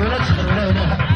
よろしくお願い。